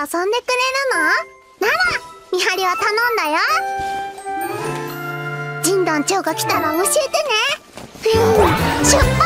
遊んでくれるの？なら見張りは頼んだよ。ジン団長が来たら教えてね。ふぅ出発